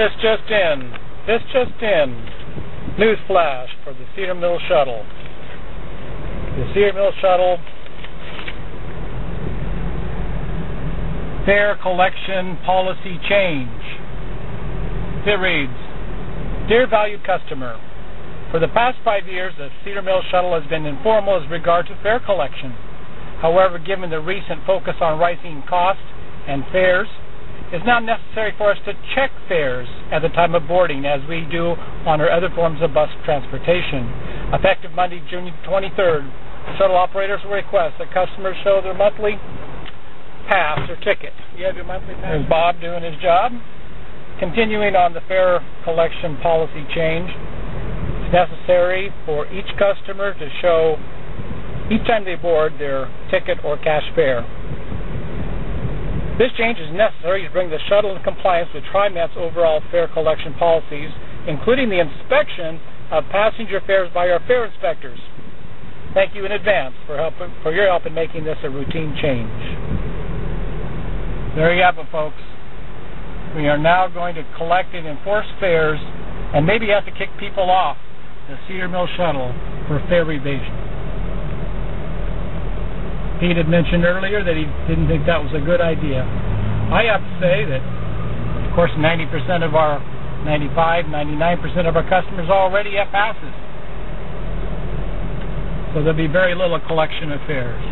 This just in. This just in. News flash for the Cedar Mill Shuttle. The Cedar Mill Shuttle fare collection policy change. It reads, Dear valued customer, for the past five years, the Cedar Mill Shuttle has been informal as regard to fare collection. However, given the recent focus on rising costs and fares, it's now necessary for us to check fares at the time of boarding as we do on our other forms of bus transportation. Effective Monday, June 23rd, shuttle operators will request that customers show their monthly pass or ticket. You have your monthly pass? There's Bob doing his job. Continuing on the fare collection policy change, it's necessary for each customer to show each time they board their ticket or cash fare. This change is necessary to bring the shuttle in compliance with TriMet's overall fare collection policies, including the inspection of passenger fares by our fare inspectors. Thank you in advance for help for your help in making this a routine change. There you have it, folks. We are now going to collect and enforce fares, and maybe have to kick people off the Cedar Mill shuttle for fare evasion. Pete had mentioned earlier that he didn't think that was a good idea. I have to say that, of course, 90% of our, 95, 99% of our customers already have passes. So there'll be very little collection of fares.